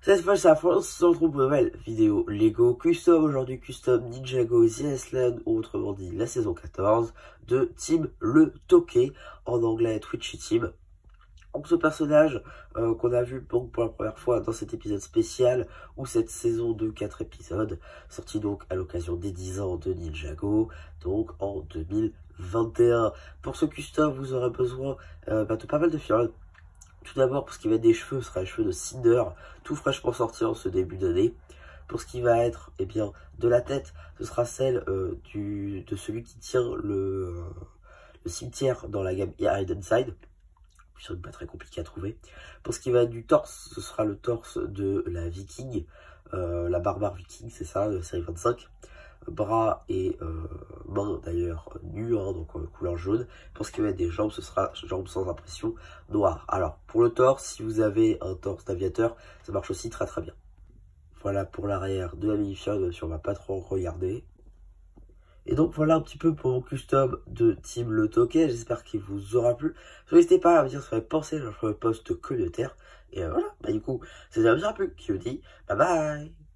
Cette fois, ça France se retrouve pour une nouvelle vidéo Lego Custom. Aujourd'hui, Custom Ninjago The Land, ou autrement dit la saison 14 de Team Le Toqué, en anglais Twitchy Team. Donc ce personnage euh, qu'on a vu donc, pour la première fois dans cet épisode spécial ou cette saison de 4 épisodes, sorti donc à l'occasion des 10 ans de Ninjago, donc en 2021. Pour ce custom, vous aurez besoin euh, bah, de pas mal de fioles tout d'abord, pour ce qui va être des cheveux, ce sera les cheveux de Cinder, tout fraîchement sorti en ce début d'année. Pour ce qui va être eh bien, de la tête, ce sera celle euh, de celui qui tient le, euh, le cimetière dans la gamme Hidden Side. Ce pas très compliqué à trouver. Pour ce qui va être du torse, ce sera le torse de la viking, euh, la barbare viking, c'est ça, série 25 bras et euh, d'ailleurs nus, hein, donc euh, couleur jaune. Pour ce qui va être des jambes, ce sera jambes sans impression noire. Alors pour le torse, si vous avez un torse d'aviateur, ça marche aussi très très bien. Voilà pour l'arrière de la mini-fiole, va pas trop regarder. Et donc voilà un petit peu pour mon custom de Team Le Toquet. J'espère qu'il vous aura plu. N'hésitez pas à me dire ce que vous avez pensé. Je ferai poste que de terre. Et voilà, bah du coup, c'est déjà bien plus qui vous dit bye bye